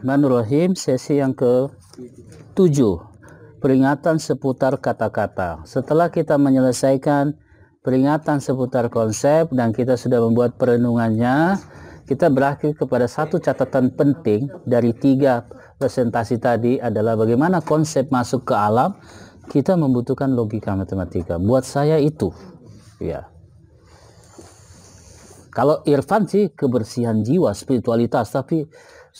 Rahmanurrahim sesi yang ke-7 peringatan seputar kata-kata. Setelah kita menyelesaikan peringatan seputar konsep dan kita sudah membuat perenungannya, kita berakhir kepada satu catatan penting dari tiga presentasi tadi adalah bagaimana konsep masuk ke alam, kita membutuhkan logika matematika. Buat saya itu, ya. Kalau Irfan sih kebersihan jiwa, spiritualitas, tapi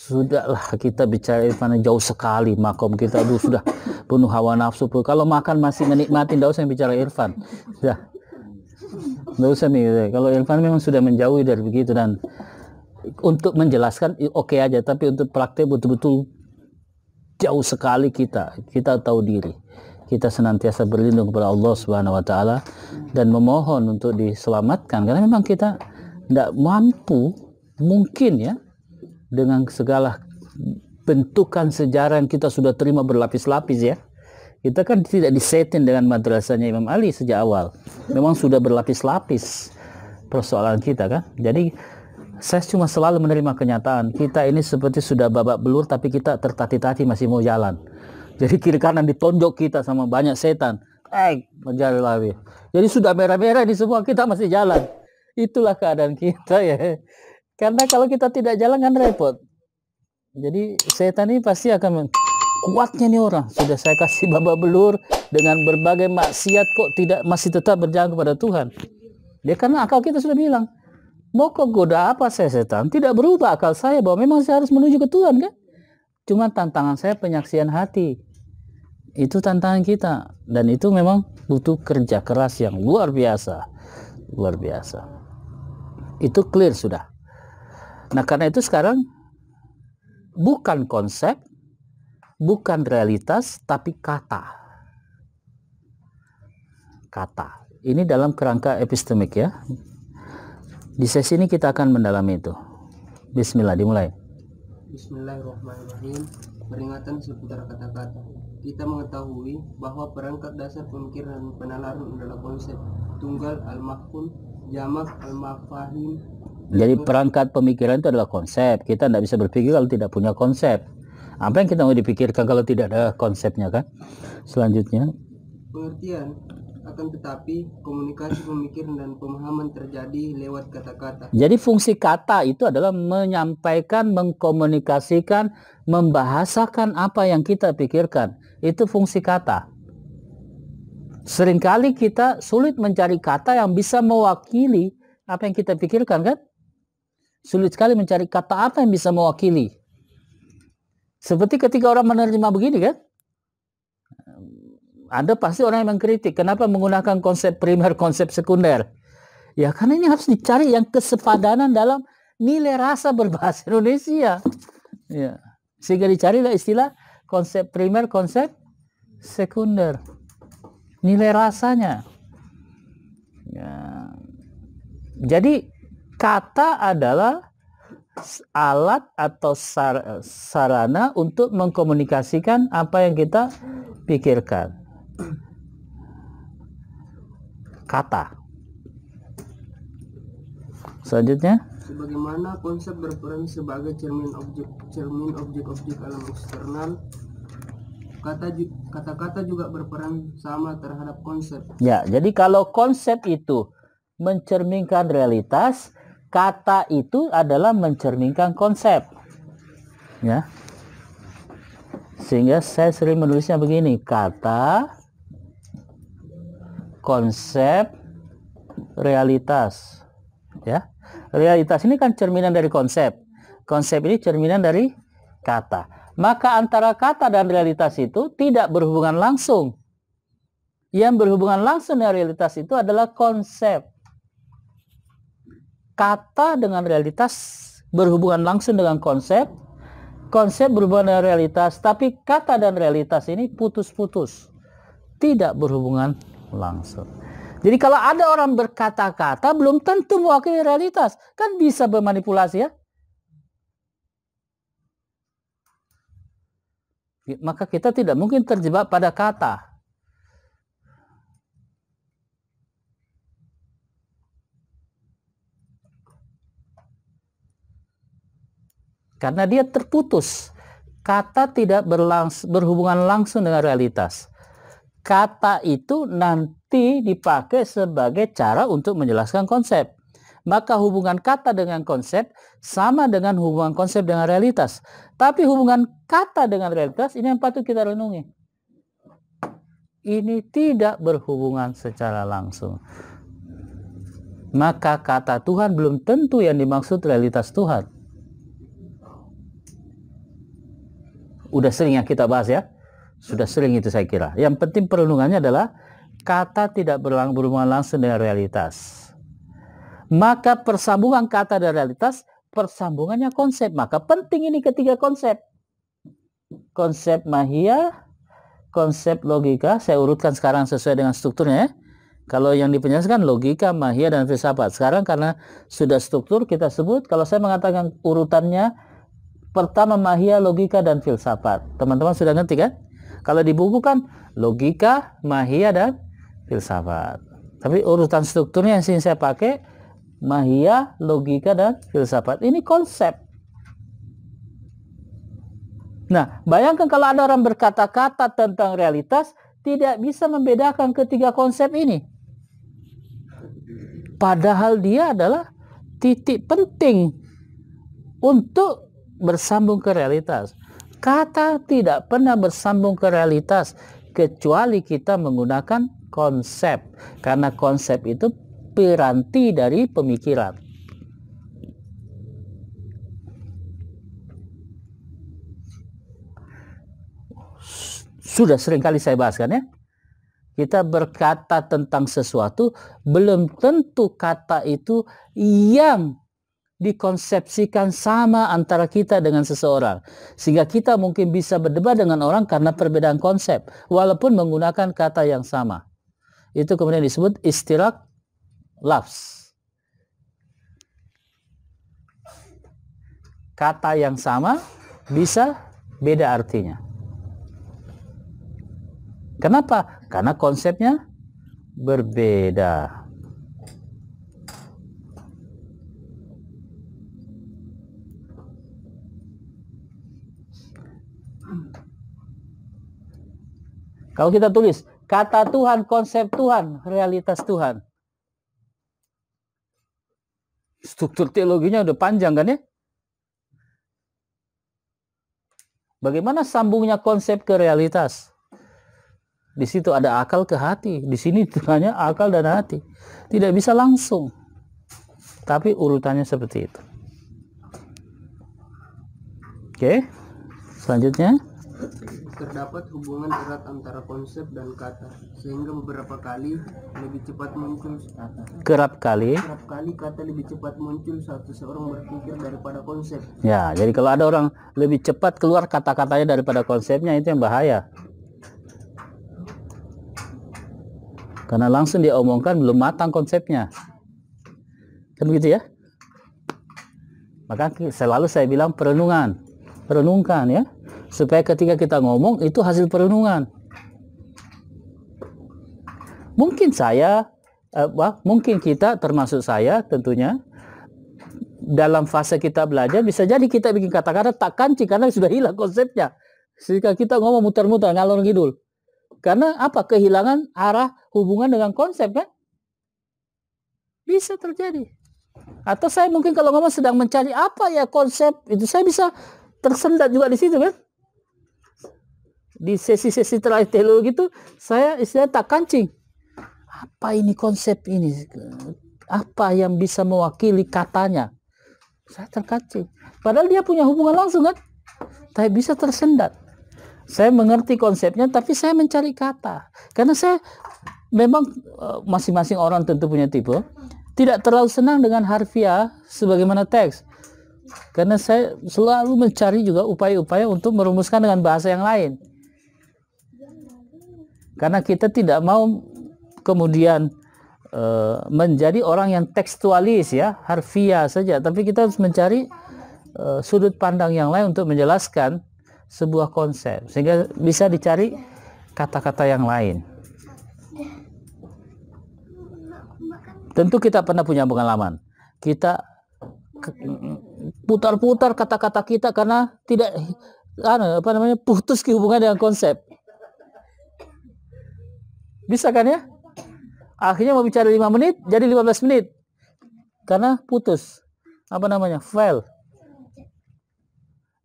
sudahlah kita bicara Irfan jauh sekali makom kita. Itu sudah penuh hawa nafsu. Kalau makan masih menikmati tidak usah bicara Irfan. Sudah. Tidak usah nih. Kalau Irfan memang sudah menjauhi dari begitu dan untuk menjelaskan oke okay aja tapi untuk praktek betul-betul jauh sekali kita. Kita tahu diri. Kita senantiasa berlindung kepada Allah Subhanahu wa taala dan memohon untuk diselamatkan. Karena memang kita tidak mampu mungkin ya dengan segala bentukan sejarah yang kita sudah terima berlapis-lapis ya. Kita kan tidak disetin dengan madrasahnya Imam Ali sejak awal. Memang sudah berlapis-lapis persoalan kita kan. Jadi saya cuma selalu menerima kenyataan kita ini seperti sudah babak belur tapi kita tertati-tati masih mau jalan. Jadi kiri kanan ditonjok kita sama banyak setan. Eh, menjalan lagi. Jadi sudah merah-merah di semua kita masih jalan. Itulah keadaan kita ya. Karena kalau kita tidak jalan kan repot. Jadi setan ini pasti akan kuatnya nih orang. Sudah saya kasih babak belur dengan berbagai maksiat kok tidak masih tetap berjalan kepada Tuhan. Dia karena akal kita sudah bilang, mau kok goda apa saya setan? Tidak berubah akal saya bahwa memang saya harus menuju ke Tuhan kan? Cuma tantangan saya penyaksian hati. Itu tantangan kita dan itu memang butuh kerja keras yang luar biasa. Luar biasa. Itu clear sudah. Nah, karena itu sekarang bukan konsep, bukan realitas, tapi kata. Kata. Ini dalam kerangka epistemik ya. Di sesi ini kita akan mendalami itu. Bismillah, dimulai. Bismillahirrahmanirrahim. Peringatan seputar kata-kata. Kita mengetahui bahwa perangkat dasar pemikiran penalaran adalah konsep tunggal al-mahfun, jamak al-mafahim, jadi perangkat pemikiran itu adalah konsep. Kita tidak bisa berpikir kalau tidak punya konsep. Apa yang kita mau dipikirkan kalau tidak ada konsepnya kan? Selanjutnya. Pengertian akan tetapi komunikasi pemikiran dan pemahaman terjadi lewat kata-kata. Jadi fungsi kata itu adalah menyampaikan, mengkomunikasikan, membahasakan apa yang kita pikirkan. Itu fungsi kata. Seringkali kita sulit mencari kata yang bisa mewakili apa yang kita pikirkan kan? Sulit sekali mencari kata apa yang bisa mewakili. Seperti ketika orang menerima begini kan. Ada pasti orang yang mengkritik. Kenapa menggunakan konsep primer, konsep sekunder? Ya karena ini harus dicari yang kesepadanan dalam nilai rasa berbahasa Indonesia. Ya. Sehingga dicarilah istilah konsep primer, konsep sekunder. Nilai rasanya. Ya. Jadi kata adalah alat atau sar sarana untuk mengkomunikasikan apa yang kita pikirkan. Kata. Selanjutnya. Sebagaimana konsep berperan sebagai cermin objek cermin objek-objek alam eksternal, kata kata-kata juga berperan sama terhadap konsep. Ya, jadi kalau konsep itu mencerminkan realitas, kata itu adalah mencerminkan konsep. Ya. Sehingga saya sering menulisnya begini, kata konsep realitas. Ya. Realitas ini kan cerminan dari konsep. Konsep ini cerminan dari kata. Maka antara kata dan realitas itu tidak berhubungan langsung. Yang berhubungan langsung dengan realitas itu adalah konsep kata dengan realitas berhubungan langsung dengan konsep, konsep berhubungan dengan realitas, tapi kata dan realitas ini putus-putus, tidak berhubungan langsung. Jadi kalau ada orang berkata-kata belum tentu mewakili realitas, kan bisa bermanipulasi ya. Maka kita tidak mungkin terjebak pada kata. Karena dia terputus. kata tidak berlangs berhubungan langsung dengan realitas. Kata itu nanti dipakai sebagai cara untuk menjelaskan konsep. Maka hubungan kata dengan konsep sama dengan hubungan konsep dengan realitas. Tapi hubungan kata dengan realitas ini yang patut kita renungi. Ini tidak berhubungan secara langsung. Maka kata Tuhan belum tentu yang dimaksud realitas Tuhan. Udah sering yang kita bahas ya. Sudah sering itu saya kira. Yang penting perenungannya adalah kata tidak berhubungan langsung dengan realitas. Maka persambungan kata dan realitas, persambungannya konsep. Maka penting ini ketiga konsep. Konsep mahia, konsep logika, saya urutkan sekarang sesuai dengan strukturnya ya. Kalau yang dipenjelasan logika, mahia, dan filsafat. Sekarang karena sudah struktur kita sebut, kalau saya mengatakan urutannya, pertama mahia, logika, dan filsafat. Teman-teman sudah ngerti kan? Kalau di buku kan logika, mahia, dan filsafat. Tapi urutan strukturnya yang sini saya pakai mahia, logika, dan filsafat. Ini konsep. Nah, bayangkan kalau ada orang berkata-kata tentang realitas, tidak bisa membedakan ketiga konsep ini. Padahal dia adalah titik penting untuk bersambung ke realitas. Kata tidak pernah bersambung ke realitas kecuali kita menggunakan konsep. Karena konsep itu piranti dari pemikiran. Sudah sering kali saya bahaskan ya kita berkata tentang sesuatu, belum tentu kata itu yang dikonsepsikan sama antara kita dengan seseorang. Sehingga kita mungkin bisa berdebat dengan orang karena perbedaan konsep, walaupun menggunakan kata yang sama. Itu kemudian disebut istilah lafz. Kata yang sama bisa beda artinya. Kenapa? Karena konsepnya berbeda. Kalau kita tulis kata Tuhan, konsep Tuhan, realitas Tuhan. Struktur teologinya udah panjang kan ya? Bagaimana sambungnya konsep ke realitas? Di situ ada akal ke hati. Di sini hanya akal dan hati. Tidak bisa langsung. Tapi urutannya seperti itu. Oke. Selanjutnya terdapat hubungan erat antara konsep dan kata sehingga beberapa kali lebih cepat muncul kata. Kerap kali. Kerap kali kata lebih cepat muncul saat seseorang berpikir daripada konsep. Ya, jadi kalau ada orang lebih cepat keluar kata-katanya daripada konsepnya itu yang bahaya. Karena langsung dia omongkan belum matang konsepnya. Kan begitu ya? Maka selalu saya bilang perenungan. Perenungkan ya. Supaya ketika kita ngomong itu hasil perenungan. Mungkin saya, eh, mungkin kita termasuk saya tentunya dalam fase kita belajar bisa jadi kita bikin kata-kata tak kancing karena sudah hilang konsepnya. Sehingga kita ngomong muter-muter ngalor ngidul. Karena apa? Kehilangan arah hubungan dengan konsep kan? Bisa terjadi. Atau saya mungkin kalau ngomong sedang mencari apa ya konsep itu saya bisa tersendat juga di situ kan? Di sesi-sesi terakhir teologi itu saya istilah tak kancing. Apa ini konsep ini? Apa yang bisa mewakili katanya? Saya terkancing. Padahal dia punya hubungan langsung kan? Tapi bisa tersendat saya mengerti konsepnya tapi saya mencari kata karena saya memang eh, masing-masing orang tentu punya tipe tidak terlalu senang dengan harfiah sebagaimana teks karena saya selalu mencari juga upaya-upaya untuk merumuskan dengan bahasa yang lain karena kita tidak mau kemudian uh, menjadi orang yang tekstualis ya harfiah saja tapi kita harus mencari uh, sudut pandang yang lain untuk menjelaskan sebuah konsep sehingga bisa dicari kata-kata yang lain. Tentu kita pernah punya pengalaman. Kita putar-putar kata-kata kita karena tidak anu, apa namanya putus hubungan dengan konsep. Bisa kan ya? Akhirnya mau bicara 5 menit jadi 15 menit. Karena putus. Apa namanya? File.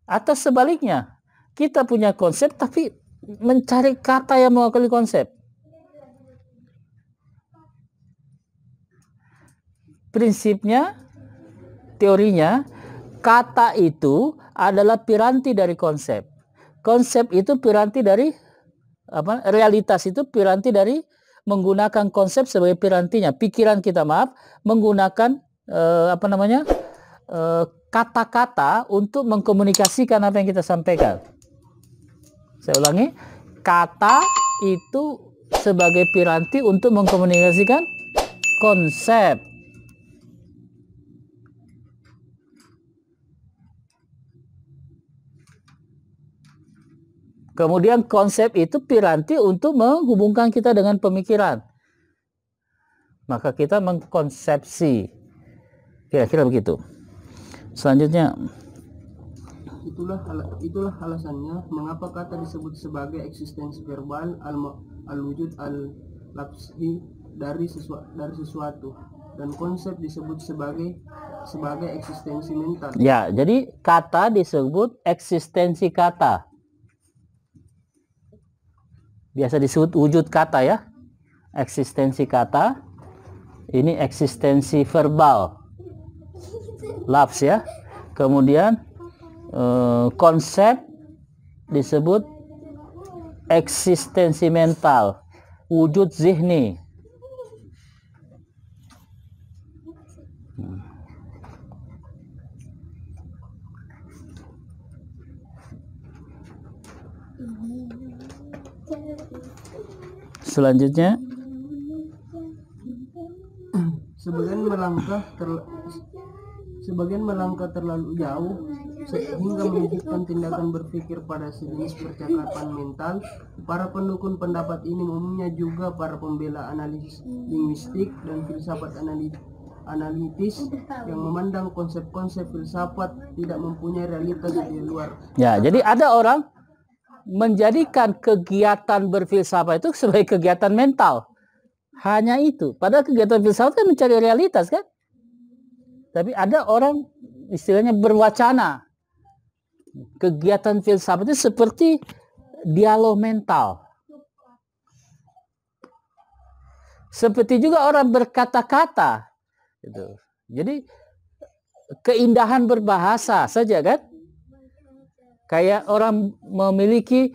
Atau sebaliknya, kita punya konsep tapi mencari kata yang mewakili konsep. Prinsipnya, teorinya, kata itu adalah piranti dari konsep. Konsep itu piranti dari apa? Realitas itu piranti dari menggunakan konsep sebagai pirantinya. Pikiran kita maaf menggunakan eh, apa namanya eh, kata-kata untuk mengkomunikasikan apa yang kita sampaikan. Saya ulangi, kata itu sebagai piranti untuk mengkomunikasikan konsep. Kemudian konsep itu piranti untuk menghubungkan kita dengan pemikiran. Maka kita mengkonsepsi. Kira-kira begitu. Selanjutnya itulah itulah alasannya mengapa kata disebut sebagai eksistensi verbal al al-wujud al-lapsi dari sesuatu dari sesuatu dan konsep disebut sebagai sebagai eksistensi mental. Ya, jadi kata disebut eksistensi kata biasa disebut wujud kata ya. Eksistensi kata. Ini eksistensi verbal. Laps ya. Kemudian eh, konsep disebut eksistensi mental. Wujud zihni Selanjutnya sebagian melangkah ter, sebagian melangkah terlalu jauh sehingga menyebutkan tindakan berpikir pada sejenis percakapan mental. Para pendukung pendapat ini umumnya juga para pembela analisis linguistik dan filsafat analitis analitis yang memandang konsep-konsep filsafat tidak mempunyai realitas di luar. Ya, jadi ada orang menjadikan kegiatan berfilsafat itu sebagai kegiatan mental. Hanya itu. Padahal kegiatan filsafat kan mencari realitas kan. Tapi ada orang istilahnya berwacana. Kegiatan filsafat itu seperti dialog mental. Seperti juga orang berkata-kata. Gitu. Jadi keindahan berbahasa saja kan Kayak orang memiliki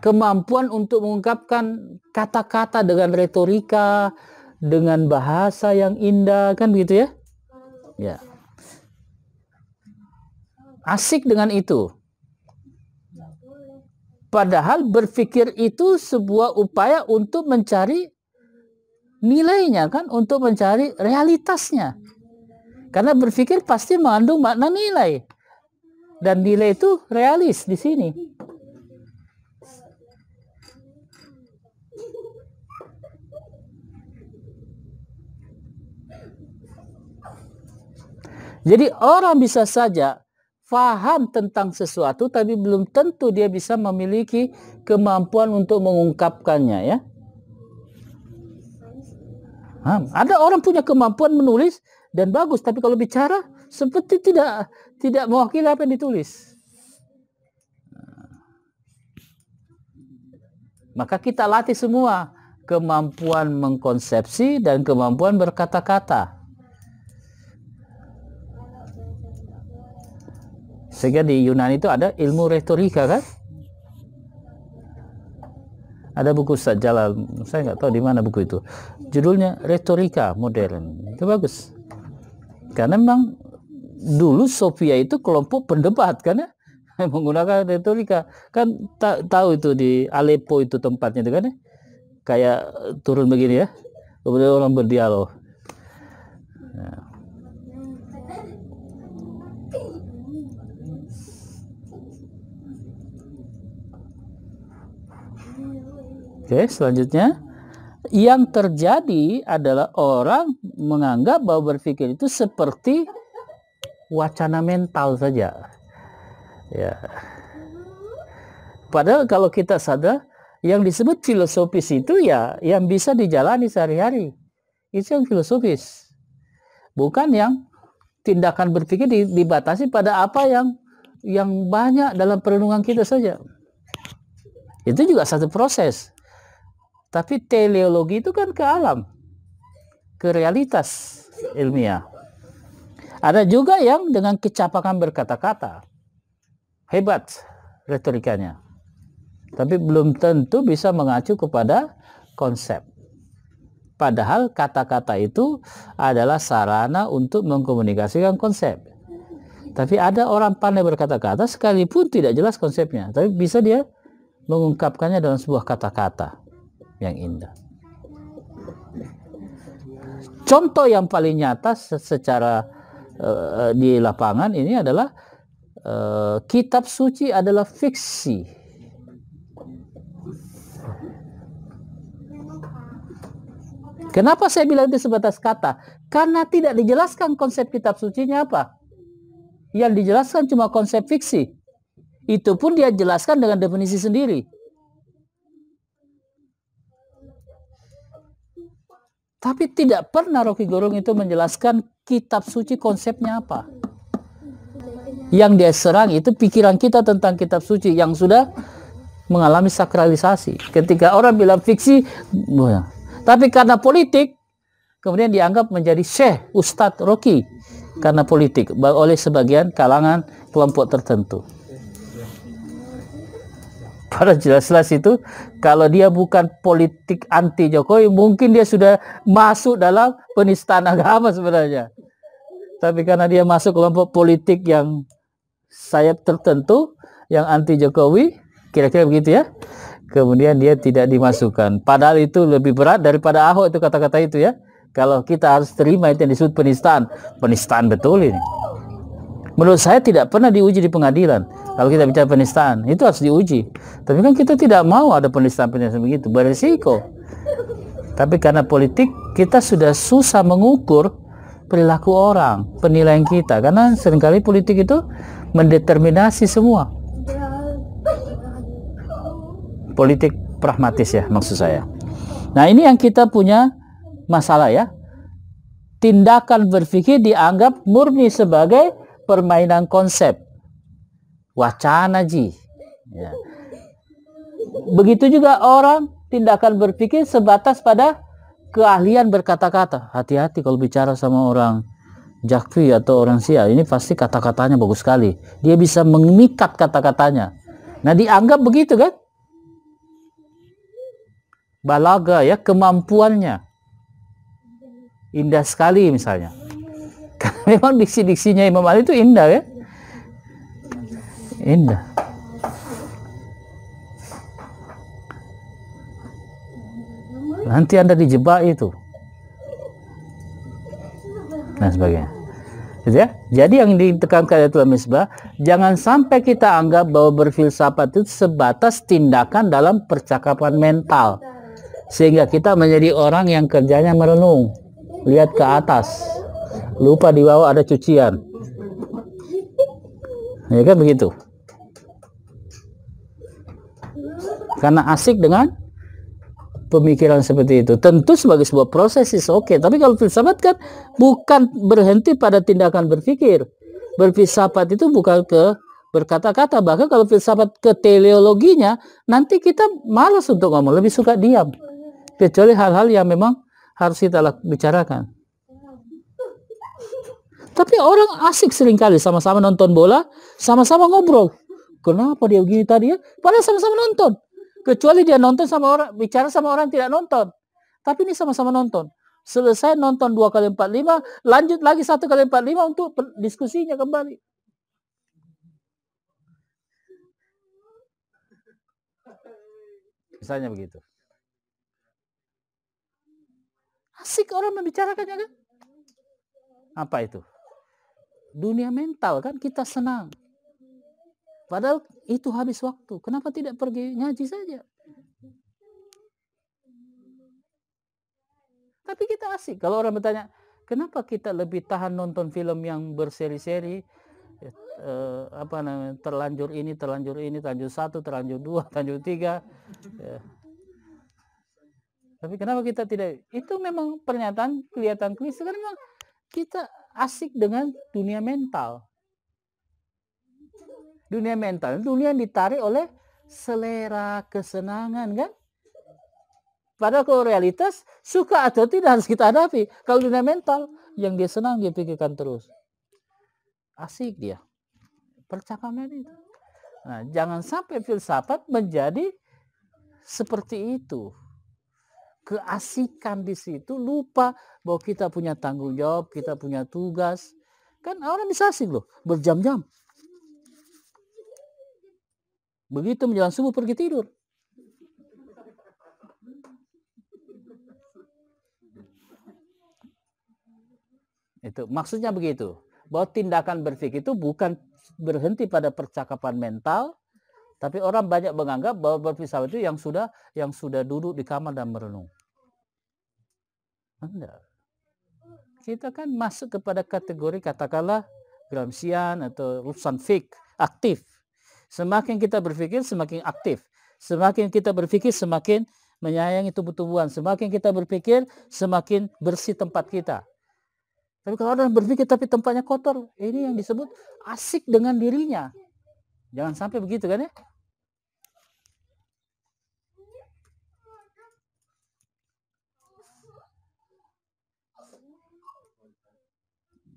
kemampuan untuk mengungkapkan kata-kata dengan retorika, dengan bahasa yang indah, kan begitu ya? Ya. Asik dengan itu. Padahal berpikir itu sebuah upaya untuk mencari nilainya kan, untuk mencari realitasnya. Karena berpikir pasti mengandung makna nilai dan nilai itu realis di sini. Jadi orang bisa saja faham tentang sesuatu tapi belum tentu dia bisa memiliki kemampuan untuk mengungkapkannya ya. ada orang punya kemampuan menulis dan bagus tapi kalau bicara seperti tidak tidak mewakili apa yang ditulis. Maka kita latih semua kemampuan mengkonsepsi dan kemampuan berkata-kata. Sehingga di Yunani itu ada ilmu retorika kan? Ada buku Ustaz Jalal, saya nggak tahu di mana buku itu. Judulnya Retorika Modern. Itu bagus. Karena memang dulu Sofia itu kelompok pendebat kan ya? Menggunakan retorika. Kan tak tahu itu di Aleppo itu tempatnya itu kan ya? Kayak turun begini ya. Kemudian orang berdialog. Ya. Oke, selanjutnya. Yang terjadi adalah orang menganggap bahwa berpikir itu seperti wacana mental saja. Ya. Padahal kalau kita sadar, yang disebut filosofis itu ya yang bisa dijalani sehari-hari. Itu yang filosofis. Bukan yang tindakan berpikir dibatasi pada apa yang yang banyak dalam perenungan kita saja. Itu juga satu proses. Tapi teleologi itu kan ke alam, ke realitas ilmiah. Ada juga yang dengan kecapakan berkata-kata. Hebat retorikanya tapi belum tentu bisa mengacu kepada konsep. Padahal kata-kata itu adalah sarana untuk mengkomunikasikan konsep. Tapi ada orang pandai berkata-kata sekalipun tidak jelas konsepnya, tapi bisa dia mengungkapkannya dalam sebuah kata-kata yang indah. Contoh yang paling nyata secara uh, di lapangan ini adalah uh, kitab suci adalah fiksi Kenapa saya bilang itu sebatas kata? Karena tidak dijelaskan konsep kitab sucinya apa. Yang dijelaskan cuma konsep fiksi. Itu pun dia jelaskan dengan definisi sendiri. Tapi tidak pernah Rocky Gerung itu menjelaskan kitab suci konsepnya apa. Yang dia serang itu pikiran kita tentang kitab suci yang sudah mengalami sakralisasi. Ketika orang bilang fiksi, tapi karena politik, kemudian dianggap menjadi Syekh Ustadz Rocky karena politik oleh sebagian kalangan kelompok tertentu. Pada jelas-jelas itu, kalau dia bukan politik anti Jokowi, mungkin dia sudah masuk dalam penistaan agama sebenarnya. Tapi karena dia masuk kelompok politik yang sayap tertentu, yang anti Jokowi, kira-kira begitu ya, kemudian dia tidak dimasukkan. Padahal itu lebih berat daripada Ahok itu kata-kata itu ya. Kalau kita harus terima itu yang disebut penistaan. Penistaan betul ini. Menurut saya tidak pernah diuji di pengadilan. Kalau kita bicara penistaan, itu harus diuji. Tapi kan kita tidak mau ada penistaan-penistaan begitu. Beresiko. Tapi karena politik, kita sudah susah mengukur perilaku orang, penilaian kita. Karena sering kali politik itu mendeterminasi semua politik pragmatis ya maksud saya. Nah ini yang kita punya masalah ya. Tindakan berpikir dianggap murni sebagai permainan konsep. Wacana ji. Ya. Begitu juga orang tindakan berpikir sebatas pada keahlian berkata-kata. Hati-hati kalau bicara sama orang Jakfi atau orang Sia, ini pasti kata-katanya bagus sekali. Dia bisa memikat kata-katanya. Nah dianggap begitu kan? balaga ya kemampuannya indah sekali misalnya karena memang diksi-diksinya Imam Ali itu indah ya. Indah. Nanti anda dijebak itu. Dan sebagainya. Gitu ya. Jadi yang ditekankan Tuhan Misbah jangan sampai kita anggap bahwa berfilsafat itu sebatas tindakan dalam percakapan mental. Sehingga kita menjadi orang yang kerjanya merenung. Lihat ke atas lupa di bawah ada cucian. Ya kan begitu? Karena asik dengan pemikiran seperti itu. Tentu sebagai sebuah proses is oke okay. tapi kalau filsafat kan bukan berhenti pada tindakan berpikir. Berfilsafat itu bukan ke berkata-kata. Bahkan kalau filsafat ke teleologinya nanti kita malas untuk ngomong. Lebih suka diam. Kecuali hal-hal yang memang harus kita bicarakan. Tapi orang asik sering kali sama-sama nonton bola, sama-sama ngobrol. Kenapa dia begini tadi ya? Padahal sama-sama nonton. Kecuali dia nonton sama orang, bicara sama orang tidak nonton. Tapi ini sama-sama nonton. Selesai nonton dua kali empat lima, lanjut lagi satu kali empat lima untuk diskusinya kembali. Misalnya begitu. Asik orang membicarakannya kan? Apa itu? Dunia mental kan kita senang. Padahal itu habis waktu. Kenapa tidak pergi ngaji saja? Tapi kita asik. Kalau orang bertanya, kenapa kita lebih tahan nonton film yang berseri-seri, eh, apa namanya terlanjur ini terlanjur ini terlanjur satu terlanjur dua terlanjur tiga ya. tapi kenapa kita tidak itu memang pernyataan kelihatan klise kan memang kita asik dengan dunia mental dunia mental dunia yang ditarik oleh selera kesenangan kan Padahal kalau realitas suka atau tidak harus kita hadapi. Kalau dunia mental yang dia senang dia pikirkan terus. Asik dia. Percakapan itu. Nah, jangan sampai filsafat menjadi seperti itu. Keasikan di situ lupa bahwa kita punya tanggung jawab, kita punya tugas. Kan orang bisa asik loh, berjam-jam. Begitu menjelang subuh pergi tidur. Itu maksudnya begitu. Bahwa tindakan berpikir itu bukan berhenti pada percakapan mental, tapi orang banyak menganggap bahwa berpisah itu yang sudah yang sudah duduk di kamar dan merenung. Enggak. Kita kan masuk kepada kategori katakanlah Gramscian atau urusan fik, aktif. Semakin kita berpikir semakin aktif. Semakin kita berpikir semakin menyayangi tubuh-tubuhan. Semakin kita berpikir semakin bersih tempat kita. Tapi kalau orang berpikir tapi tempatnya kotor, ini yang disebut asik dengan dirinya. Jangan sampai begitu kan ya.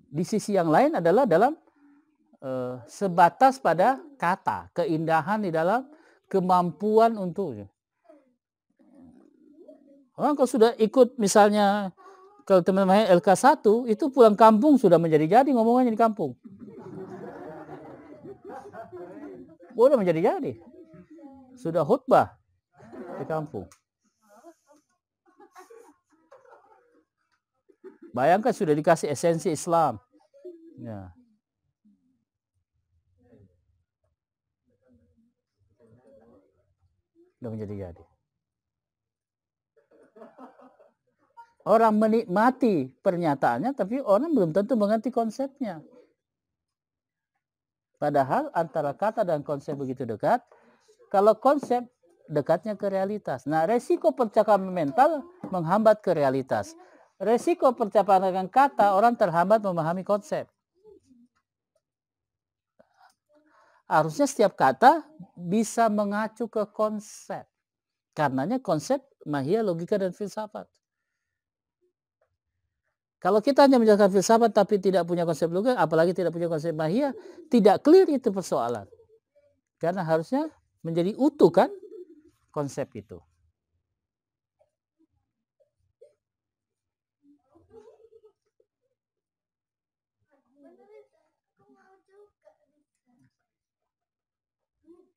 Di sisi yang lain adalah dalam uh, sebatas pada kata, keindahan di dalam kemampuan untuk Orang kalau sudah ikut misalnya kalau teman-teman LK1 itu pulang kampung sudah menjadi-jadi ngomongannya di kampung. Udah menjadi-jadi. Sudah khutbah di kampung. Bayangkan sudah dikasih esensi Islam. Ya. Sudah menjadi-jadi. Orang menikmati pernyataannya, tapi orang belum tentu mengerti konsepnya. Padahal antara kata dan konsep begitu dekat. Kalau konsep dekatnya ke realitas. Nah, resiko percakapan mental menghambat ke realitas. Resiko percakapan kata orang terhambat memahami konsep. Harusnya setiap kata bisa mengacu ke konsep. Karenanya konsep mahia, logika, dan filsafat. Kalau kita hanya menjelaskan filsafat tapi tidak punya konsep logika, apalagi tidak punya konsep mahia, tidak clear itu persoalan. Karena harusnya menjadi utuh kan konsep itu.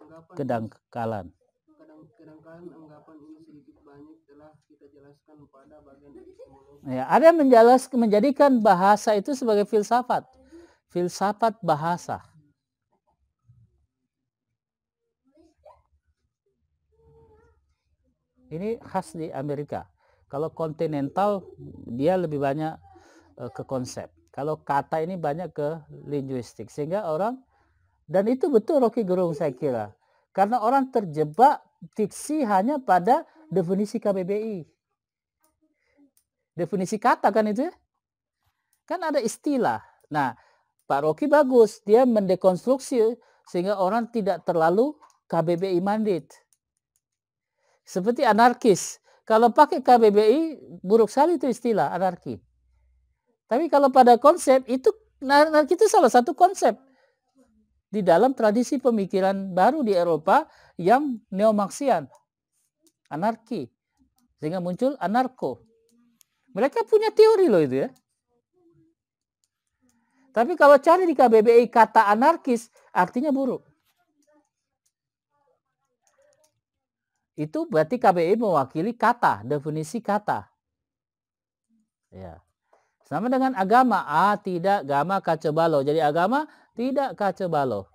anggapan kedangkalan kadang-kadang anggapan ini sedikit banyak telah kita jelaskan pada bagian epistemologi. Ya, ada yang menjelas, menjadikan bahasa itu sebagai filsafat. Filsafat bahasa. Ini khas di Amerika. Kalau kontinental dia lebih banyak uh, ke konsep. Kalau kata ini banyak ke linguistik. Sehingga orang dan itu betul Rocky Gerung saya kira. Karena orang terjebak diksi hanya pada definisi KBBI. Definisi kata kan itu ya? Kan ada istilah. Nah, Pak Rocky bagus. Dia mendekonstruksi sehingga orang tidak terlalu KBBI mandate. Seperti anarkis. Kalau pakai KBBI, buruk sekali itu istilah anarki. Tapi kalau pada konsep, itu anarki itu salah satu konsep di dalam tradisi pemikiran baru di Eropa yang neomaksian, anarki. Sehingga muncul anarko. Mereka punya teori loh itu ya. Tapi kalau cari di KBBI kata anarkis, artinya buruk. Itu berarti KBBI mewakili kata, definisi kata. Ya. Sama dengan agama, ah tidak agama kacebalo. Jadi agama tidak kacebalo.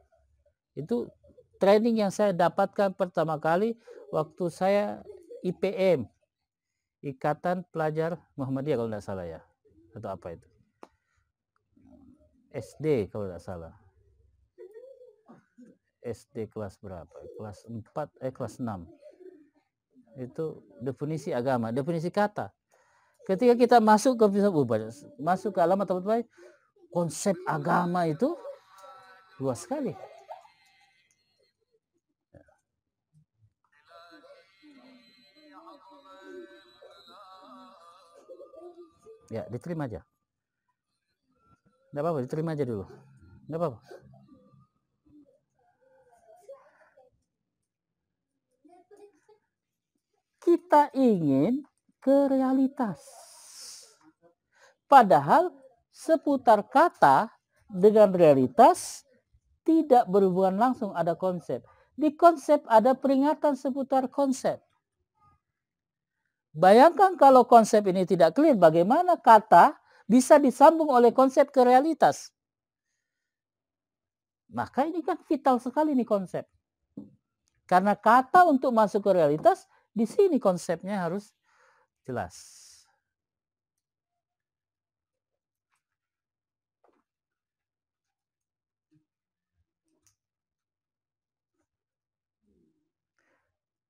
Itu training yang saya dapatkan pertama kali waktu saya IPM. Ikatan Pelajar Muhammadiyah kalau tidak salah ya. Atau apa itu? SD kalau tidak salah. SD kelas berapa? Kelas 4 eh kelas 6. Itu definisi agama, definisi kata. Ketika kita masuk ke masuk ke alamat teman-teman, konsep agama itu luas sekali. Ya, diterima aja. Tidak apa-apa, diterima aja dulu. Tidak apa-apa. Kita ingin ke realitas. Padahal seputar kata dengan realitas tidak berhubungan langsung ada konsep. Di konsep ada peringatan seputar konsep. Bayangkan kalau konsep ini tidak clear, bagaimana kata bisa disambung oleh konsep ke realitas. Maka ini kan vital sekali nih konsep. Karena kata untuk masuk ke realitas, di sini konsepnya harus jelas.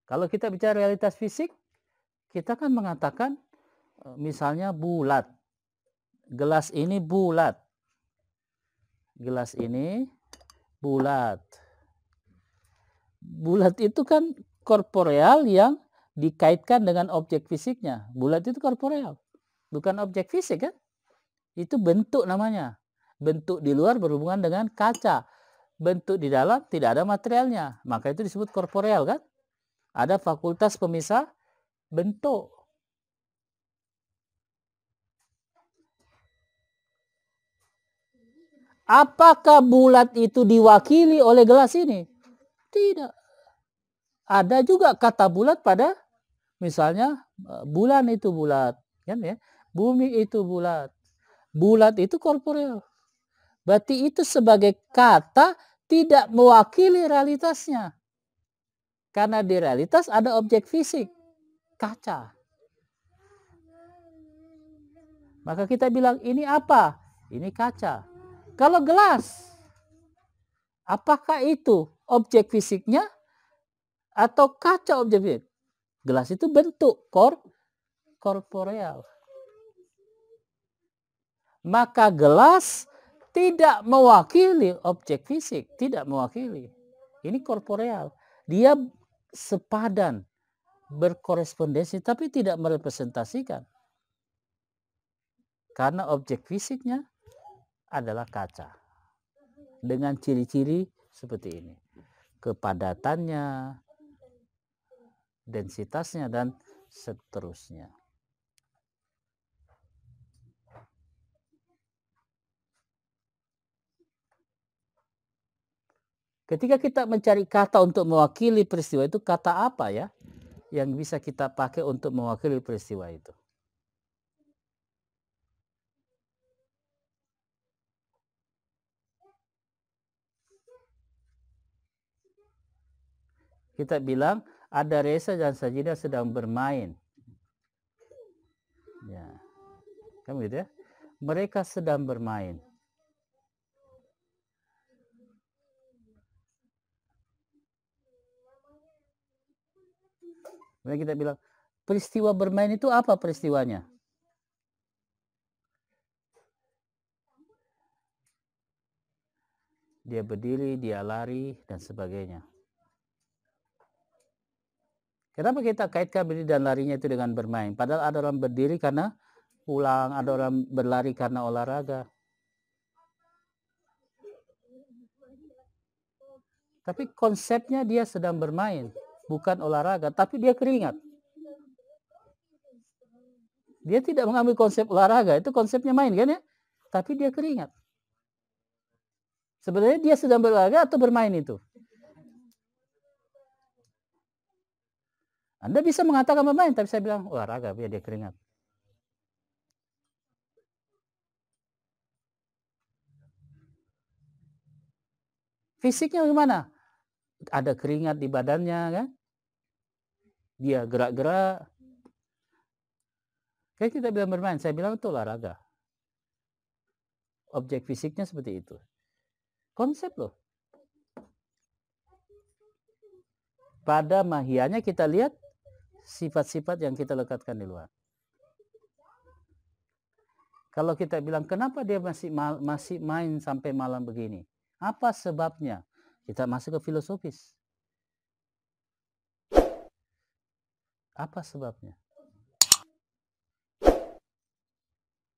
Kalau kita bicara realitas fisik, kita kan mengatakan eh, misalnya bulat gelas ini bulat. Gelas ini bulat. Bulat itu kan korporeal yang dikaitkan dengan objek fisiknya. Bulat itu korporeal, bukan objek fisik kan? Itu bentuk namanya. Bentuk di luar berhubungan dengan kaca. Bentuk di dalam tidak ada materialnya. Maka itu disebut korporeal kan? Ada fakultas pemisah bentuk. Apakah bulat itu diwakili oleh gelas ini? Tidak. Ada juga kata bulat pada misalnya eh, bulan itu bulat, kan ya? Bumi itu bulat. Bulat itu korporeal. Berarti itu sebagai kata tidak mewakili realitasnya. Karena di realitas ada objek fisik, kaca. Maka kita bilang ini apa? Ini kaca. Kalau gelas, apakah itu objek fisiknya atau kaca objek fisik? Gelas itu bentuk kor korporeal. Maka gelas tidak mewakili objek fisik, tidak mewakili. Ini korporeal. Dia sepadan, berkorespondensi tapi tidak merepresentasikan. Karena objek fisiknya adalah kaca. Dengan ciri-ciri seperti ini. Kepadatannya, densitasnya, dan seterusnya. Ketika kita mencari kata untuk mewakili peristiwa itu, kata apa ya yang bisa kita pakai untuk mewakili peristiwa itu? kita bilang ada Reza dan Sajida sedang bermain. Ya. Kamu gitu ya? Mereka sedang bermain. Kemudian kita bilang, peristiwa bermain itu apa peristiwanya? Dia berdiri, dia lari, dan sebagainya. Kenapa kita kaitkan berdiri dan larinya itu dengan bermain? Padahal ada orang berdiri karena pulang, ada orang berlari karena olahraga. Tapi konsepnya dia sedang bermain, bukan olahraga, tapi dia keringat. Dia tidak mengambil konsep olahraga, itu konsepnya main kan ya? Tapi dia keringat. Sebenarnya dia sedang berolahraga atau bermain itu? Anda bisa mengatakan bermain, tapi saya bilang olahraga biar dia keringat. Fisiknya gimana? Ada keringat di badannya kan? Dia gerak-gerak. Kayak kita bilang bermain, saya bilang itu olahraga. Objek fisiknya seperti itu. Konsep loh. Pada mahianya kita lihat sifat-sifat yang kita lekatkan di luar. Kalau kita bilang kenapa dia masih masih main sampai malam begini? Apa sebabnya? Kita masuk ke filosofis. Apa sebabnya?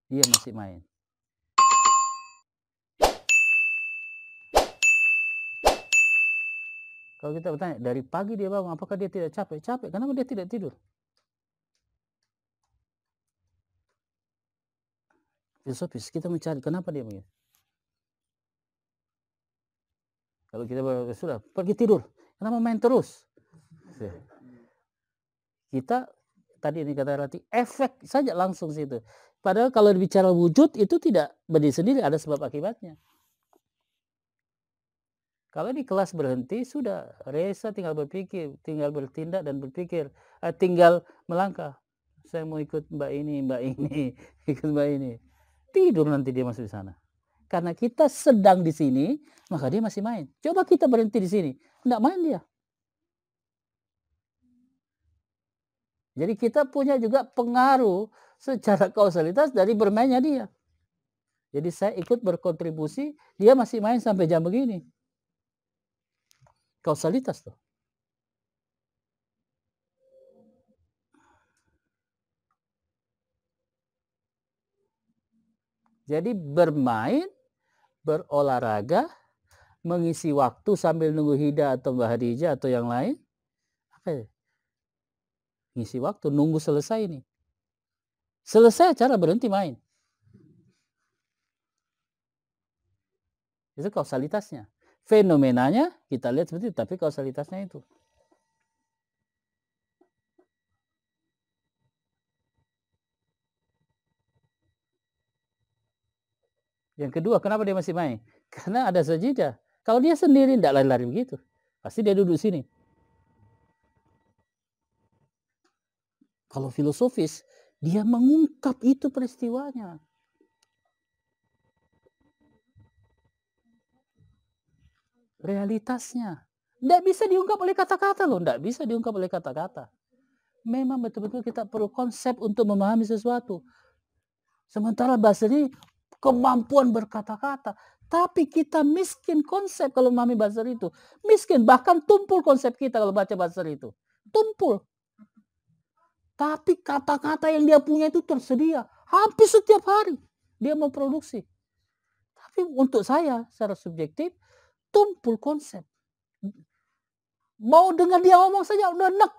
Dia masih main. Kalau kita bertanya, dari pagi dia bangun, apakah dia tidak capek? Capek, kenapa dia tidak tidur? Filosofis, kita mencari kenapa dia begitu. Kalau kita sudah pergi tidur, kenapa main terus? Kita tadi ini kata Rati, efek saja langsung situ. Padahal kalau bicara wujud itu tidak berdiri sendiri, ada sebab akibatnya. Kalau di kelas berhenti sudah Reza tinggal berpikir, tinggal bertindak dan berpikir, eh, tinggal melangkah. Saya mau ikut mbak ini, mbak ini, ikut mbak ini. Tidur nanti dia masuk di sana. Karena kita sedang di sini, maka dia masih main. Coba kita berhenti di sini, tidak main dia. Jadi kita punya juga pengaruh secara kausalitas dari bermainnya dia. Jadi saya ikut berkontribusi, dia masih main sampai jam begini. Kausalitas tuh. Jadi bermain berolahraga, mengisi waktu sambil nunggu Hida atau Mbak Hadijah atau yang lain. Apa ya? Ngisi waktu, nunggu selesai ini. Selesai acara berhenti main. Itu kausalitasnya. Fenomenanya kita lihat seperti itu, tapi kausalitasnya itu. Yang kedua, kenapa dia masih main? Karena ada sajidah. Kalau dia sendiri tidak lari-lari begitu. Pasti dia duduk sini. Kalau filosofis, dia mengungkap itu peristiwanya. Realitasnya. Tidak bisa diungkap oleh kata-kata loh. Tidak bisa diungkap oleh kata-kata. Memang betul-betul kita perlu konsep untuk memahami sesuatu. Sementara bahasa ini kemampuan berkata-kata. Tapi kita miskin konsep kalau memahami bahasa itu. Miskin, bahkan tumpul konsep kita kalau baca bahasa itu. Tumpul. Tapi kata-kata yang dia punya itu tersedia. Hampir setiap hari dia memproduksi. Tapi untuk saya secara subjektif, tumpul konsep. Mau dengar dia ngomong saja udah nek.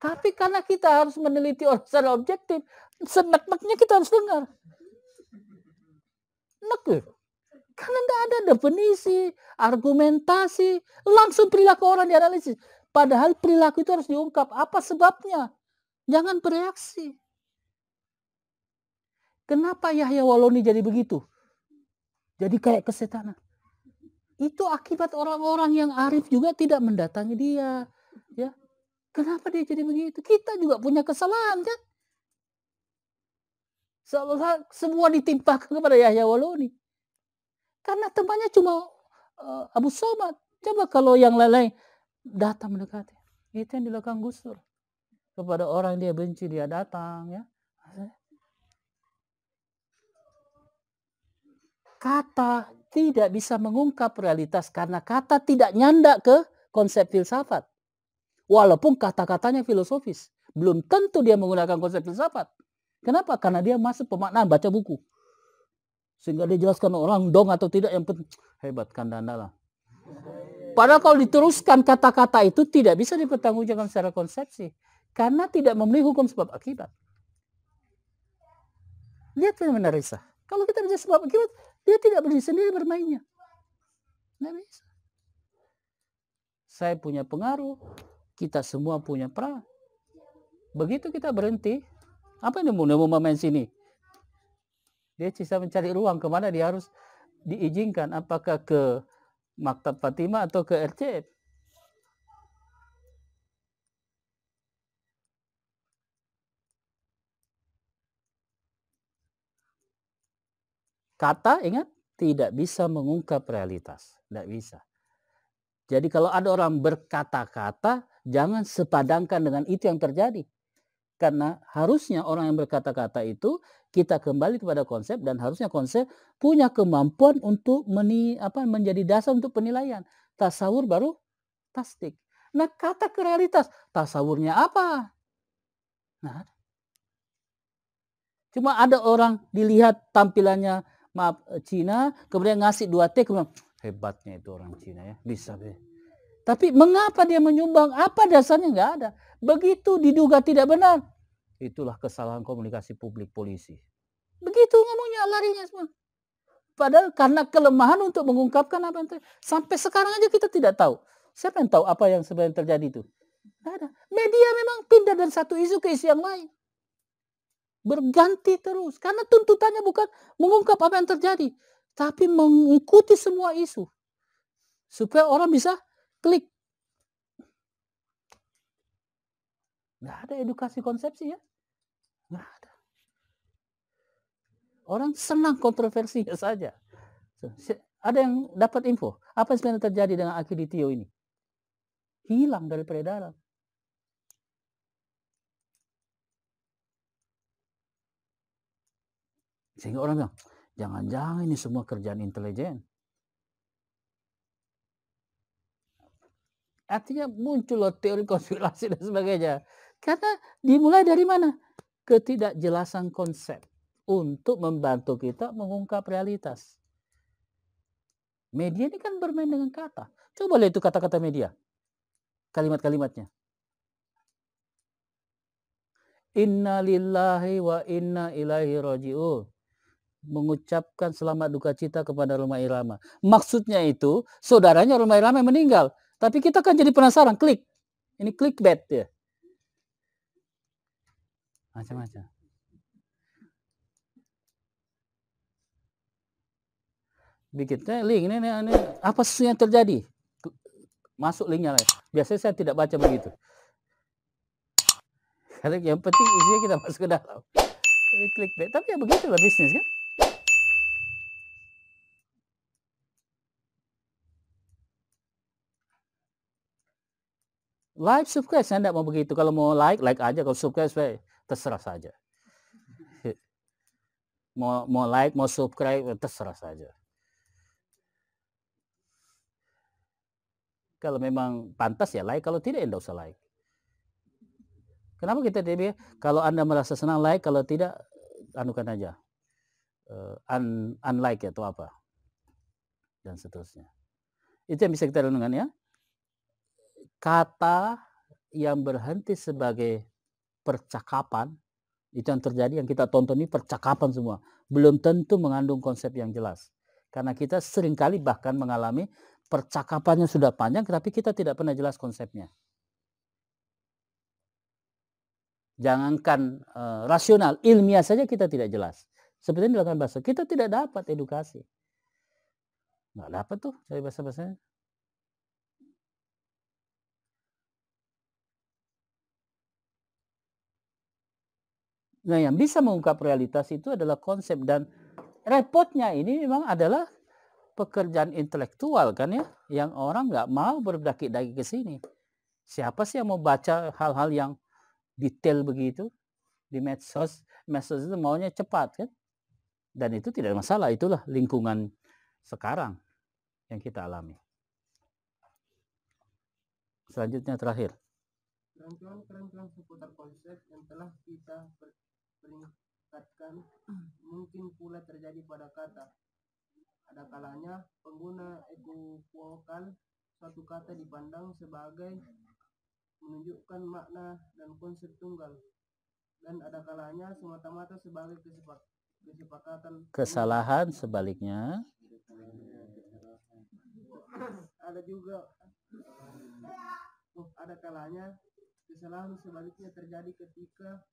Tapi karena kita harus meneliti secara objektif, senek-neknya kita harus dengar. Nek Karena tidak ada definisi, argumentasi, langsung perilaku orang dianalisis. Padahal perilaku itu harus diungkap. Apa sebabnya? Jangan bereaksi. Kenapa Yahya Waloni jadi begitu? Jadi kayak kesetanan. Itu akibat orang-orang yang arif juga tidak mendatangi dia. Ya, Kenapa dia jadi begitu? Kita juga punya kesalahan kan? Seolah semua ditimpakan kepada Yahya Waloni. Karena temannya cuma uh, Abu Somad. Coba kalau yang lain-lain datang mendekati. Itu yang dilakukan Gus Dur. Kepada orang dia benci dia datang ya. Kata tidak bisa mengungkap realitas karena kata tidak nyandak ke konsep filsafat. Walaupun kata-katanya filosofis. Belum tentu dia menggunakan konsep filsafat. Kenapa? Karena dia masuk pemaknaan baca buku. Sehingga dia jelaskan orang dong atau tidak yang penting. Hebat Kandanda lah. Padahal kalau diteruskan kata-kata itu tidak bisa dipertanggungjawabkan secara konsepsi. Karena tidak memenuhi hukum sebab akibat. Lihat fenomena Risa. Kalau kita bisa sebab akibat, Dia tidak berdiri sendiri bermainnya. Nggak bisa. Saya punya pengaruh, kita semua punya peran. Begitu kita berhenti, apa yang mau main sini? Dia bisa mencari ruang ke mana dia harus diizinkan. Apakah ke Maktab Fatima atau ke RCF? Kata, ingat, tidak bisa mengungkap realitas. Tidak bisa. Jadi kalau ada orang berkata-kata, jangan sepadankan dengan itu yang terjadi. Karena harusnya orang yang berkata-kata itu kita kembali kepada konsep dan harusnya konsep punya kemampuan untuk meni, apa, menjadi dasar untuk penilaian. Tasawur baru tasdik. Nah kata ke realitas, tasawurnya apa? Nah, cuma ada orang dilihat tampilannya maaf Cina, kemudian ngasih dua T, kemudian hebatnya itu orang Cina ya, bisa be. Tapi mengapa dia menyumbang? Apa dasarnya? Nggak ada. Begitu diduga tidak benar, itulah kesalahan komunikasi publik polisi. Begitu ngomongnya larinya semua. Padahal karena kelemahan untuk mengungkapkan apa yang terjadi. Sampai sekarang aja kita tidak tahu. Siapa yang tahu apa yang sebenarnya terjadi itu? Tidak ada. Media memang pindah dari satu isu ke isu yang lain. Berganti terus. Karena tuntutannya bukan mengungkap apa yang terjadi. Tapi mengikuti semua isu. Supaya orang bisa klik Nggak ada edukasi konsepsi ya. Nggak ada. Orang senang kontroversinya saja. Ada yang dapat info. Apa yang sebenarnya terjadi dengan Akiditio ini? Hilang dari peredaran. Sehingga orang bilang, jangan-jangan ini semua kerjaan intelijen. Artinya muncul teori konspirasi dan sebagainya. Karena dimulai dari mana? Ketidakjelasan konsep untuk membantu kita mengungkap realitas. Media ini kan bermain dengan kata. Coba lihat itu kata-kata media. Kalimat-kalimatnya. Inna lillahi wa inna ilaihi roji'un. Mengucapkan selamat duka cita kepada rumah irama. Maksudnya itu, saudaranya rumah irama meninggal. Tapi kita kan jadi penasaran, klik. Ini clickbait ya macam-macam. Bikinnya link ini, ini, ini. Apa yang terjadi? Masuk linknya lah biasanya saya tidak baca begitu. Karena yang penting isinya kita masuk ke dalam. Ini klik tapi ya begitulah bisnis kan like subscribe saya tidak mau begitu kalau mau like like aja kalau subscribe saya terserah saja. Mau mau like, mau subscribe, terserah saja. Kalau memang pantas ya like, kalau tidak ya usah like. Kenapa kita tidak? Kalau Anda merasa senang like, kalau tidak anukan aja. Uh, un, unlike atau apa. Dan seterusnya. Itu yang bisa kita renungkan ya. Kata yang berhenti sebagai percakapan itu yang terjadi yang kita tonton ini percakapan semua. Belum tentu mengandung konsep yang jelas. Karena kita sering kali bahkan mengalami percakapannya sudah panjang tapi kita tidak pernah jelas konsepnya. Jangankan uh, rasional ilmiah saja kita tidak jelas. Seperti yang dilakukan bahasa kita tidak dapat edukasi. Nggak dapat tuh dari bahasa bahasanya Nah, yang bisa mengungkap realitas itu adalah konsep dan repotnya ini memang adalah pekerjaan intelektual kan ya, yang orang nggak mau berdaki-daki ke sini. Siapa sih yang mau baca hal-hal yang detail begitu di medsos? Medsos itu maunya cepat kan? Dan itu tidak masalah, itulah lingkungan sekarang yang kita alami. Selanjutnya terakhir. Kerentuan-kerentuan seputar konsep yang telah kita meningkatkan mungkin pula terjadi pada kata. Ada kalanya pengguna ekivokal suatu kata dipandang sebagai menunjukkan makna dan konsep tunggal. Dan ada kalanya semata-mata sebagai kesepakatan kesalahan sebaliknya. Ada juga oh, ada kalanya kesalahan sebaliknya terjadi ketika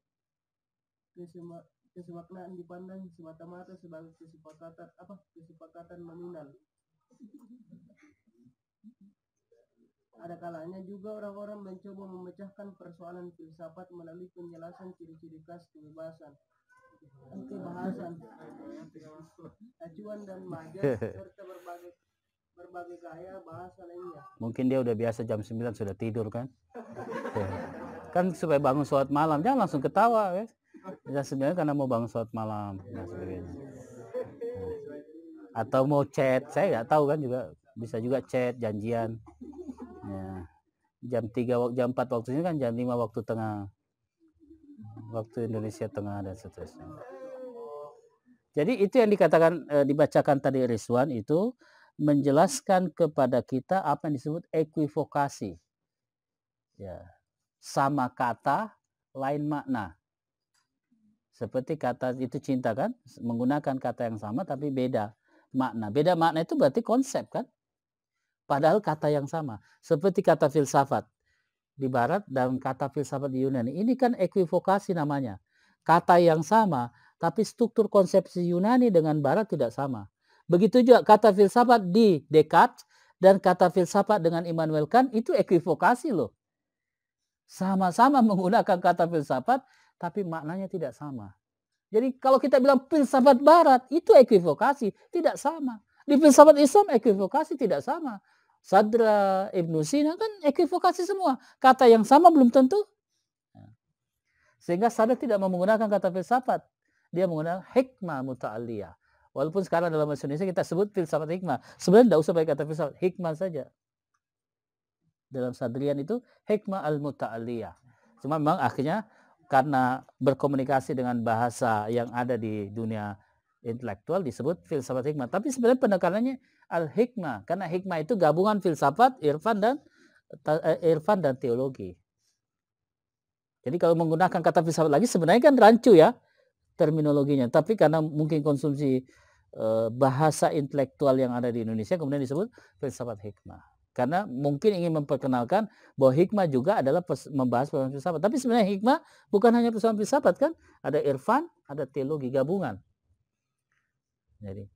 kesema, kesemaknaan dipandang semata-mata sebagai kesepakatan apa kesepakatan nominal. Ada kalanya juga orang-orang mencoba memecahkan persoalan filsafat melalui penjelasan ciri-ciri khas kebebasan. Kebahasan acuan dan majaz serta berbagai berbagai gaya bahasa lainnya. Mungkin dia udah biasa jam 9 sudah tidur kan? Kan supaya bangun sholat malam jangan langsung ketawa ya ya sebenarnya karena mau bangun sholat malam dan sebagainya. Atau mau chat saya nggak tahu kan juga bisa juga chat janjian. Ya jam 3 waktu jam 4 waktunya kan jam 5 waktu tengah. Waktu Indonesia Tengah dan seterusnya. Jadi itu yang dikatakan e, dibacakan tadi Rizwan itu menjelaskan kepada kita apa yang disebut equivokasi ya sama kata lain makna seperti kata itu cinta kan menggunakan kata yang sama tapi beda makna beda makna itu berarti konsep kan Padahal kata yang sama. Seperti kata filsafat di barat dan kata filsafat di Yunani. Ini kan equivokasi namanya. Kata yang sama, tapi struktur konsepsi Yunani dengan barat tidak sama. Begitu juga kata filsafat di Descartes dan kata filsafat dengan Immanuel Kant itu equivokasi loh. Sama-sama menggunakan kata filsafat, tapi maknanya tidak sama. Jadi kalau kita bilang filsafat barat, itu equivokasi, tidak sama. Di filsafat Islam equivokasi tidak sama. Sadra, Ibnu Sina kan equivokasi semua. Kata yang sama belum tentu. Sehingga Sadra tidak menggunakan kata filsafat. Dia menggunakan hikmah muta'aliyah. Walaupun sekarang dalam bahasa Indonesia kita sebut filsafat hikmah. Sebenarnya tidak usah pakai kata filsafat. Hikmah saja. Dalam sadrian itu hikmah al-muta'aliyah. Cuma memang akhirnya karena berkomunikasi dengan bahasa yang ada di dunia intelektual disebut filsafat hikmah. Tapi sebenarnya penekanannya al-hikmah karena hikmah itu gabungan filsafat, irfan dan eh, irfan dan teologi. Jadi kalau menggunakan kata filsafat lagi sebenarnya kan rancu ya terminologinya, tapi karena mungkin konsumsi eh, bahasa intelektual yang ada di Indonesia kemudian disebut filsafat hikmah. Karena mungkin ingin memperkenalkan bahwa hikmah juga adalah membahas persoalan filsafat. Tapi sebenarnya hikmah bukan hanya persoalan filsafat kan, ada irfan, ada teologi gabungan. Jadi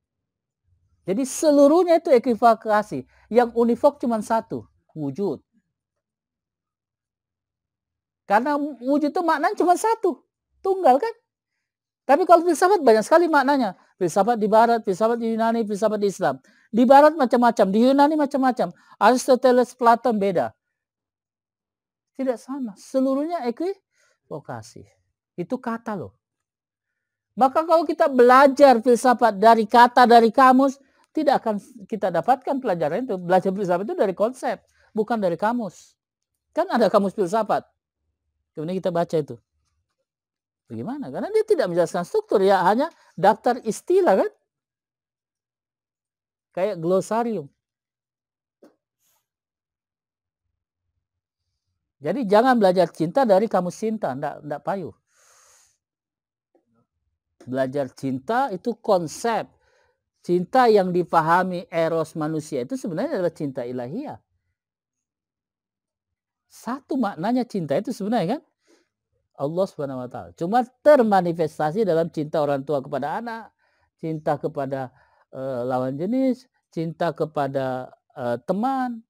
jadi seluruhnya itu ekivalasi. Yang univok cuma satu, wujud. Karena wujud itu maknanya cuma satu, tunggal kan? Tapi kalau filsafat banyak sekali maknanya. Filsafat di barat, filsafat di Yunani, filsafat di Islam. Di barat macam-macam, di Yunani macam-macam. Aristoteles, Platon beda. Tidak sama. Seluruhnya equivokasi. Itu kata loh. Maka kalau kita belajar filsafat dari kata dari kamus, tidak akan kita dapatkan pelajaran itu. Belajar filsafat itu dari konsep, bukan dari kamus. Kan ada kamus filsafat. Kemudian kita baca itu. Bagaimana? Karena dia tidak menjelaskan struktur, ya hanya daftar istilah kan. Kayak glosarium. Jadi jangan belajar cinta dari kamus cinta, enggak, enggak payuh. Belajar cinta itu konsep, Cinta yang dipahami eros manusia itu sebenarnya adalah cinta ilahiyah. Satu maknanya cinta itu sebenarnya kan Allah Subhanahu wa taala. Cuma termanifestasi dalam cinta orang tua kepada anak, cinta kepada uh, lawan jenis, cinta kepada uh, teman.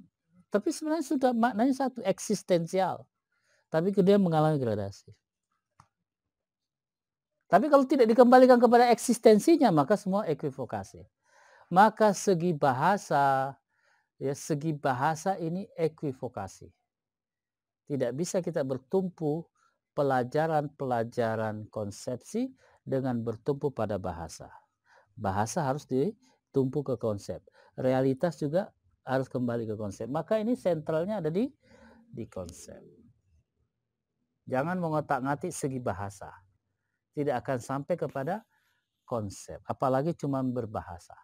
Tapi sebenarnya sudah maknanya satu eksistensial. Tapi kemudian mengalami gradasi. Tapi kalau tidak dikembalikan kepada eksistensinya, maka semua equivokasi. Maka segi bahasa, ya segi bahasa ini equivokasi. Tidak bisa kita bertumpu pelajaran-pelajaran konsepsi dengan bertumpu pada bahasa. Bahasa harus ditumpu ke konsep. Realitas juga harus kembali ke konsep. Maka ini sentralnya ada di di konsep. Jangan mengotak-ngatik segi bahasa tidak akan sampai kepada konsep, apalagi cuma berbahasa.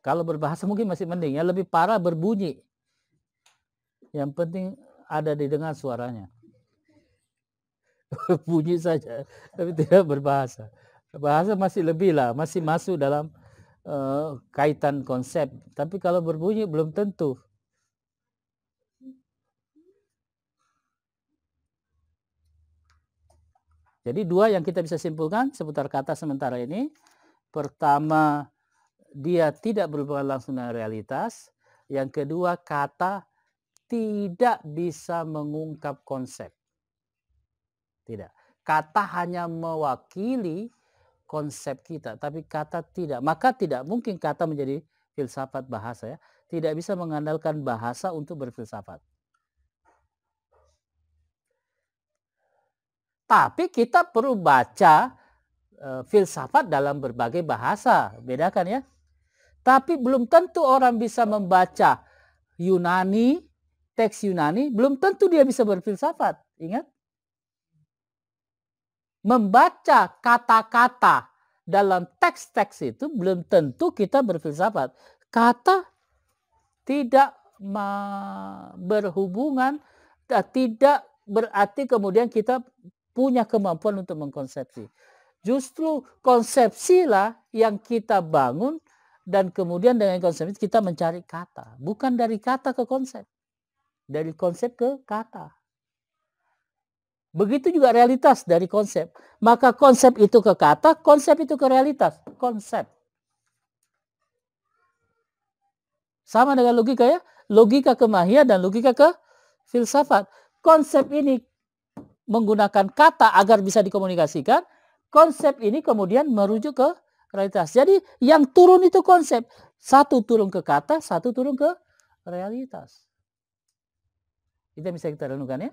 Kalau berbahasa mungkin masih mending, ya lebih parah berbunyi. Yang penting ada didengar suaranya. bunyi saja, tapi tidak berbahasa. Bahasa masih lebih lah, masih masuk dalam uh, kaitan konsep. Tapi kalau berbunyi belum tentu. Jadi dua yang kita bisa simpulkan seputar kata sementara ini. Pertama, dia tidak berhubungan langsung dengan realitas. Yang kedua, kata tidak bisa mengungkap konsep. Tidak. Kata hanya mewakili konsep kita, tapi kata tidak. Maka tidak mungkin kata menjadi filsafat bahasa ya. Tidak bisa mengandalkan bahasa untuk berfilsafat. Tapi kita perlu baca e, filsafat dalam berbagai bahasa, bedakan ya. Tapi belum tentu orang bisa membaca Yunani, teks Yunani, belum tentu dia bisa berfilsafat. Ingat? Membaca kata-kata dalam teks-teks itu belum tentu kita berfilsafat. Kata tidak berhubungan, tidak berarti kemudian kita punya kemampuan untuk mengkonsepsi. Justru konsepsilah yang kita bangun dan kemudian dengan konsep itu kita mencari kata. Bukan dari kata ke konsep. Dari konsep ke kata. Begitu juga realitas dari konsep. Maka konsep itu ke kata, konsep itu ke realitas. Konsep. Sama dengan logika ya. Logika ke mahia dan logika ke filsafat. Konsep ini menggunakan kata agar bisa dikomunikasikan, konsep ini kemudian merujuk ke realitas. Jadi yang turun itu konsep. Satu turun ke kata, satu turun ke realitas. Itu yang bisa kita renungkan ya.